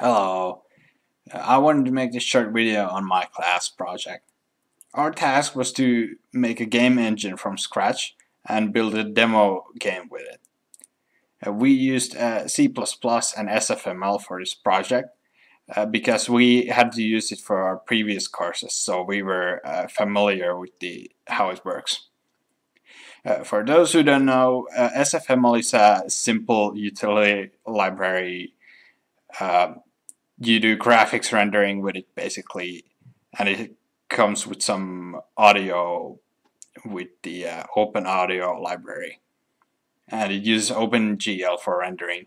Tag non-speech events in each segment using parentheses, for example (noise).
Hello, I wanted to make this short video on my class project. Our task was to make a game engine from scratch and build a demo game with it. Uh, we used uh, C++ and SFML for this project uh, because we had to use it for our previous courses, so we were familiar with the how it works. For those who don't know, SFML is a simple utility library. You do graphics rendering with it basically, and it comes with some audio with the uh, Open Audio library. And it uses OpenGL for rendering.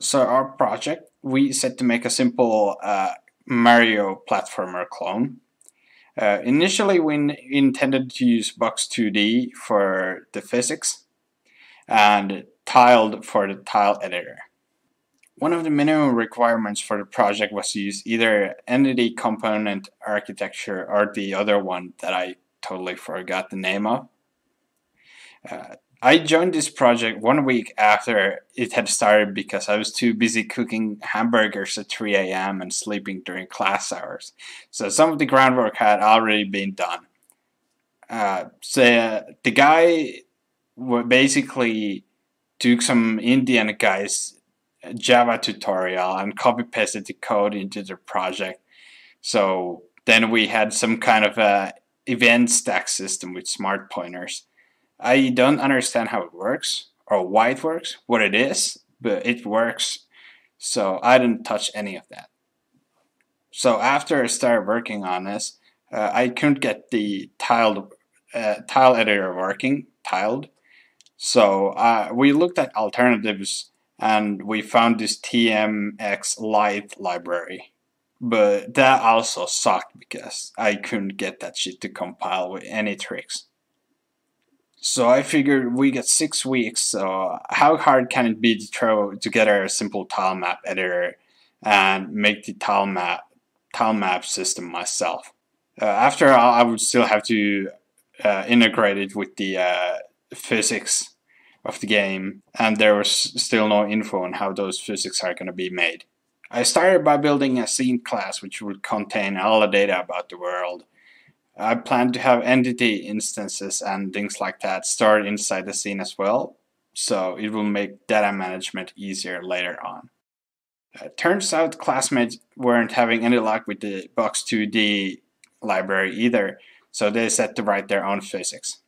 So our project, we set to make a simple uh, Mario platformer clone. Uh, initially, we intended to use Box2D for the physics and tiled for the tile editor. One of the minimum requirements for the project was to use either entity component architecture or the other one that I totally forgot the name of. Uh, I joined this project one week after it had started because I was too busy cooking hamburgers at 3 a.m. and sleeping during class hours. So some of the groundwork had already been done. Uh, so uh, the guy basically took some Indian guys Java tutorial and copy pasted the code into the project. So then we had some kind of a event stack system with smart pointers. I don't understand how it works or why it works, what it is, but it works. So I didn't touch any of that. So after I started working on this, uh, I couldn't get the tiled uh, tile editor working, tiled. So uh, we looked at alternatives and we found this TMX Lite library. But that also sucked because I couldn't get that shit to compile with any tricks. So I figured we got six weeks, so how hard can it be to throw together a simple tile map editor and make the tile map tile map system myself? Uh, after all, I would still have to uh, integrate it with the uh, physics of the game, and there was still no info on how those physics are going to be made. I started by building a scene class which would contain all the data about the world. I plan to have entity instances and things like that stored inside the scene as well, so it will make data management easier later on. Uh, turns out classmates weren't having any luck with the Box2D library either, so they set to write their own physics.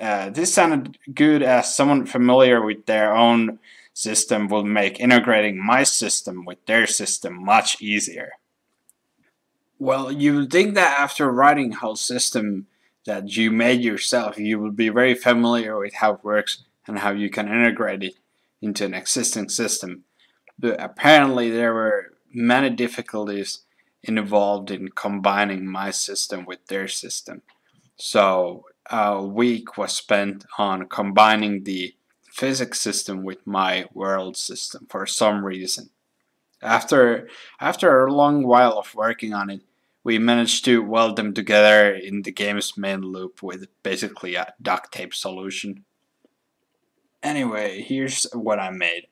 Uh, this sounded good as someone familiar with their own system will make integrating my system with their system much easier. Well, you would think that after writing a whole system that you made yourself, you would be very familiar with how it works and how you can integrate it into an existing system. But apparently there were many difficulties involved in combining my system with their system. So a week was spent on combining the physics system with my world system for some reason. After, after a long while of working on it, we managed to weld them together in the game's main loop with basically a duct tape solution. Anyway, here's what I made.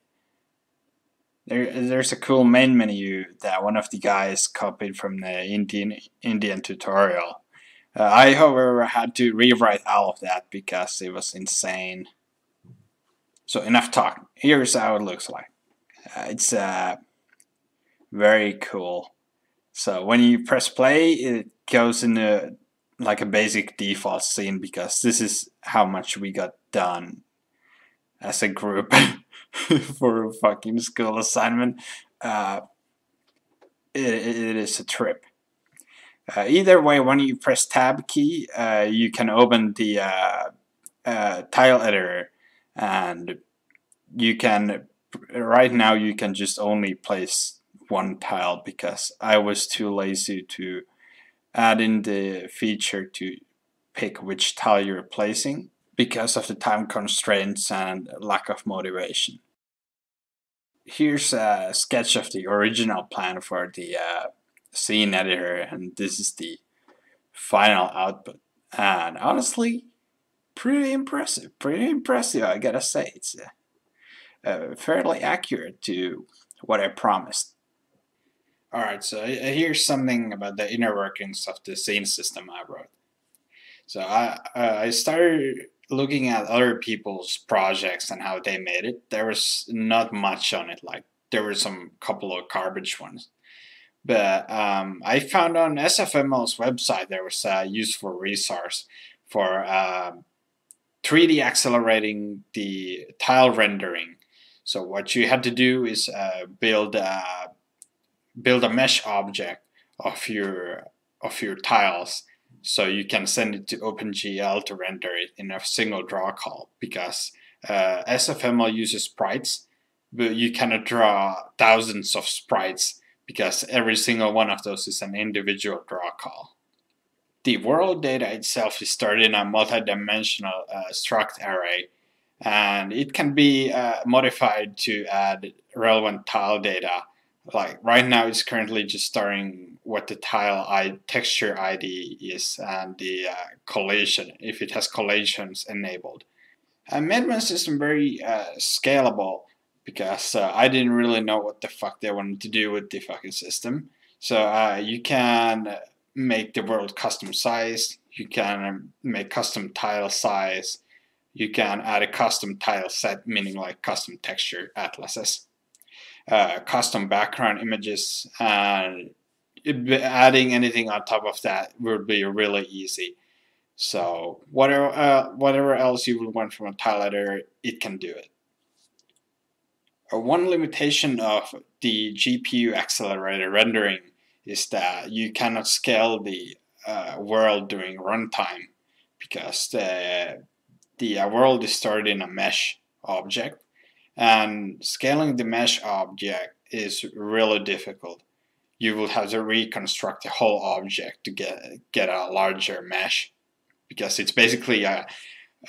There, there's a cool main menu that one of the guys copied from the Indian Indian tutorial. Uh, I, however, had to rewrite all of that because it was insane. So enough talk. Here's how it looks like. Uh, it's uh, very cool. So when you press play, it goes into like a basic default scene because this is how much we got done as a group (laughs) for a fucking school assignment. Uh, it, it is a trip. Uh, either way, when you press tab key, uh, you can open the uh, uh, tile editor and you can, right now you can just only place one tile because I was too lazy to add in the feature to pick which tile you're placing because of the time constraints and lack of motivation. Here's a sketch of the original plan for the uh, scene editor and this is the final output and honestly pretty impressive pretty impressive I gotta say it's uh, uh, fairly accurate to what I promised Alright, so here's something about the inner workings of the scene system I wrote. So I, uh, I started looking at other people's projects and how they made it. There was not much on it, like there were some couple of garbage ones. But um, I found on SFML's website there was a useful resource for uh, 3D accelerating the tile rendering. So what you had to do is uh, build a build a mesh object of your of your tiles so you can send it to OpenGL to render it in a single draw call because uh, SFML uses sprites but you cannot draw thousands of sprites because every single one of those is an individual draw call. The world data itself is stored in a multi-dimensional uh, struct array and it can be uh, modified to add relevant tile data like right now it's currently just storing what the tile I texture ID is and the uh, collation if it has collisions enabled. My system very uh, scalable because uh, I didn't really know what the fuck they wanted to do with the fucking system. So uh, you can make the world custom size, you can make custom tile size, you can add a custom tile set meaning like custom texture atlases uh, custom background images and adding anything on top of that would be really easy. So whatever uh, whatever else you would want from a tile editor, it can do it. One limitation of the GPU accelerated rendering is that you cannot scale the uh, world during runtime because the, the uh, world is stored in a mesh object and scaling the mesh object is really difficult. You will have to reconstruct the whole object to get, get a larger mesh because it's basically a,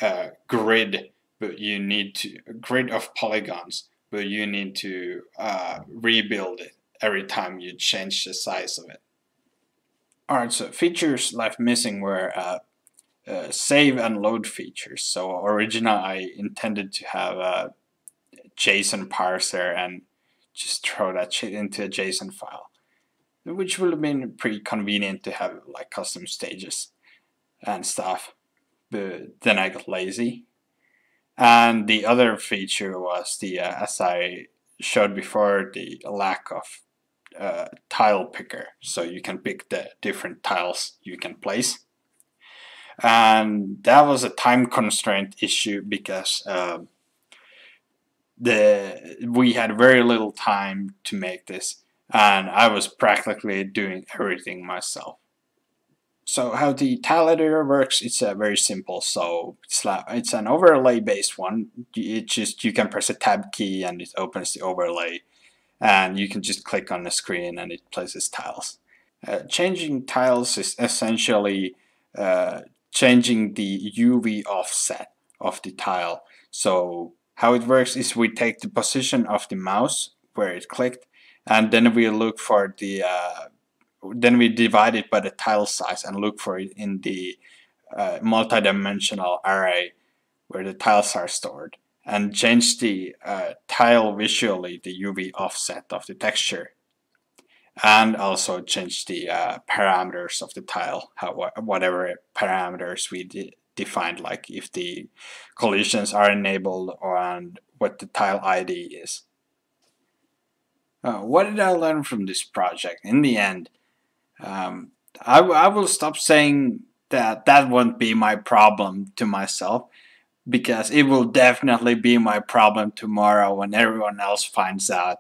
a grid but you need to a grid of polygons but you need to uh, rebuild it every time you change the size of it. Alright, so features left missing were uh, uh, save and load features. So originally I intended to have a JSON parser and just throw that shit into a JSON file, which would have been pretty convenient to have like custom stages and stuff. But then I got lazy. And the other feature was the, uh, as I showed before, the lack of uh, tile picker. So you can pick the different tiles you can place. And that was a time constraint issue because uh, the we had very little time to make this and I was practically doing everything myself. So how the tile editor works, it's uh, very simple. So it's, it's an overlay based one. It just you can press a tab key and it opens the overlay and you can just click on the screen and it places tiles. Uh, changing tiles is essentially uh, changing the UV offset of the tile. So how it works is we take the position of the mouse where it clicked and then we look for the uh, then we divide it by the tile size and look for it in the uh, multi-dimensional array where the tiles are stored and change the uh, tile visually the UV offset of the texture and also change the uh, parameters of the tile how whatever parameters we did defined like if the collisions are enabled and what the tile ID is. Uh, what did I learn from this project? In the end, um, I, I will stop saying that that won't be my problem to myself because it will definitely be my problem tomorrow when everyone else finds out.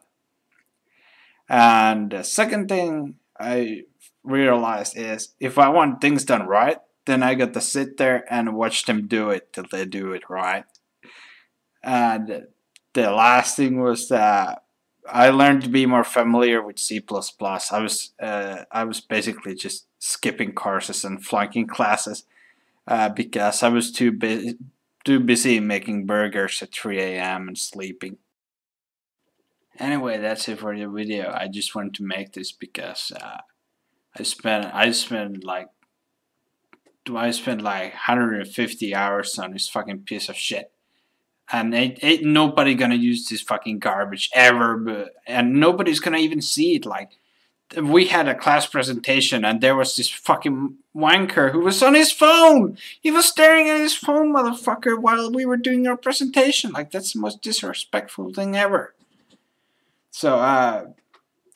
And the second thing I realized is if I want things done right, then I got to sit there and watch them do it till they do it right. And the last thing was that I learned to be more familiar with C++. I was uh, I was basically just skipping courses and flunking classes uh, because I was too busy too busy making burgers at 3 a.m. and sleeping. Anyway, that's it for the video. I just wanted to make this because uh, I spent I spent like do I spend like 150 hours on this fucking piece of shit? And ain't, ain't nobody gonna use this fucking garbage ever, but, and nobody's gonna even see it. Like, we had a class presentation and there was this fucking wanker who was on his phone. He was staring at his phone, motherfucker, while we were doing our presentation. Like that's the most disrespectful thing ever. So uh,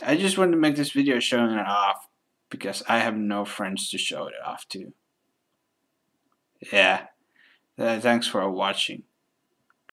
I just wanted to make this video showing it off because I have no friends to show it off to. Yeah. Uh, thanks for watching.